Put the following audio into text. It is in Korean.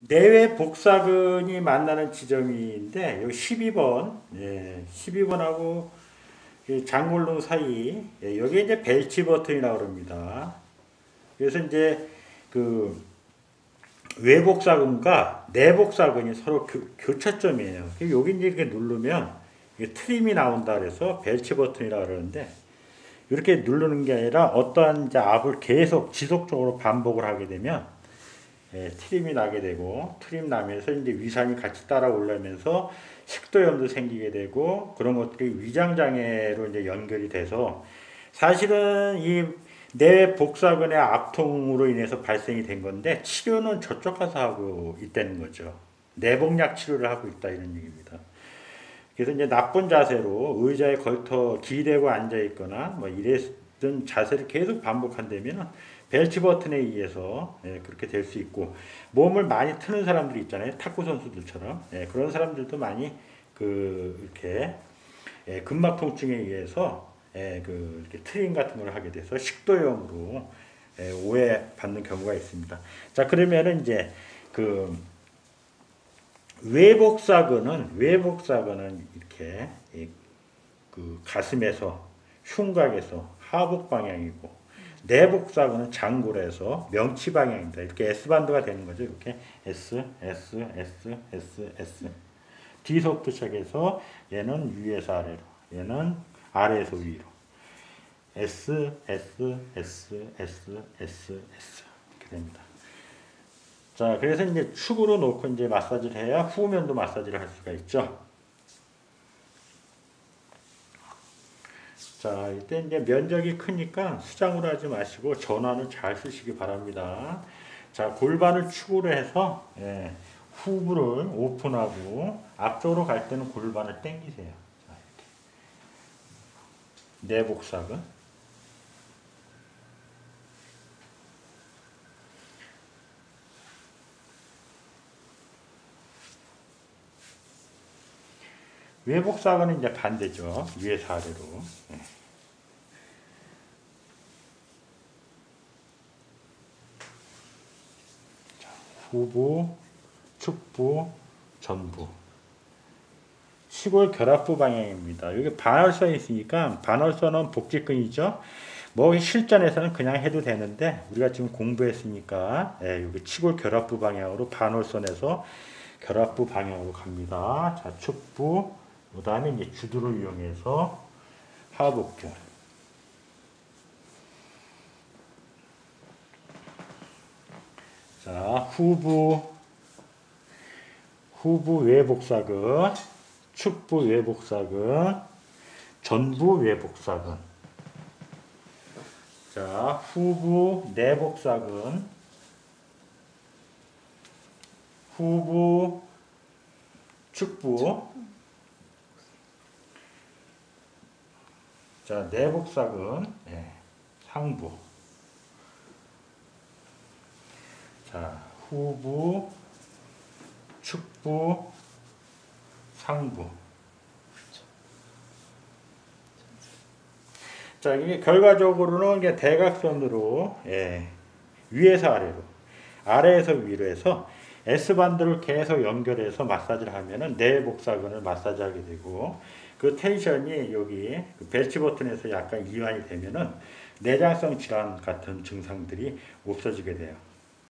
내외 복사근이 만나는 지점인데 여기 12번, 예, 12번하고 장골동 사이 예, 여기 이제 벨치 버튼이라고 그럽니다. 그래서 이제 그 외복사근과 내복사근이 서로 교, 차점이에요 여기 이제 이렇게 누르면 트림이 나온다 그래서 벨치 버튼이라고 그러는데 이렇게 누르는 게 아니라 어떠한 이제 압을 계속 지속적으로 반복을 하게 되면 예, 트림이 나게 되고 트림 나면서 이제 위산이 같이 따라 올라면서 식도염도 생기게 되고 그런 것들이 위장 장애로 이제 연결이 돼서 사실은 이 내 복사근의 압통으로 인해서 발생이 된 건데 치료는 저쪽 가서 하고 있다는 거죠. 내복약 치료를 하고 있다 이런 얘기입니다. 그래서 이제 나쁜 자세로 의자에 걸터 기대고 앉아 있거나 뭐 이랬던 자세를 계속 반복한다면 벨트 버튼에 의해서 예, 그렇게 될 수 있고 몸을 많이 트는 사람들이 있잖아요. 탁구 선수들처럼 예, 그런 사람들도 많이 그 이렇게 예, 근막 통증에 의해서 예, 그 이렇게 트림 같은 걸 하게 돼서 식도염으로 예, 오해 받는 경우가 있습니다. 자 그러면은 이제 그 외복사근은 외복사근은 이렇게 그 가슴에서 흉곽에서 하복 방향이고 내복사근은 장골에서 명치 방향입니다. 이렇게 S반드가 되는 거죠. 이렇게 S, S, S, S, S. D속부터 시작해서 얘는 위에서 아래로, 얘는 아래에서 위로. S, S, S, S, S, S. 이렇게 됩니다. 자, 그래서 이제 축으로 놓고 이제 마사지를 해야 후면도 마사지를 할 수가 있죠. 자, 이때 이제 면적이 크니까 수장으로 하지 마시고 전환을 잘 쓰시기 바랍니다. 자, 골반을 축으로 해서 예, 후부를 오픈하고 앞쪽으로 갈 때는 골반을 당기세요. 자, 이렇게. 내복사근. 외복사근은 이제 반대죠. 위에서 아래로. 네. 후부, 축부, 전부. 시골 결합부 방향입니다. 여기 반월선이 있으니까 반월선은 복직근이죠. 뭐 실전에서는 그냥 해도 되는데 우리가 지금 공부했으니까 예, 여기 치골 결합부 방향으로 반월선에서 결합부 방향으로 갑니다. 자, 축부, 그 다음에 이제 주두를 이용해서 하복부. 자, 후부, 후부 외복사근, 축부 외복사근, 전부 외복사근. 자, 후부 내복사근, 후부 축부, 자, 내복사근, 네, 상부. 자, 후부, 축부, 상부. 자, 이게 결과적으로는 이게 대각선으로, 예, 위에서 아래로, 아래에서 위로 해서 S반드를 계속 연결해서 마사지를 하면은 내복사근을 마사지하게 되고, 그 텐션이 여기 그 벨치 버튼에서 약간 이완이 되면은 내장성 질환 같은 증상들이 없어지게 돼요.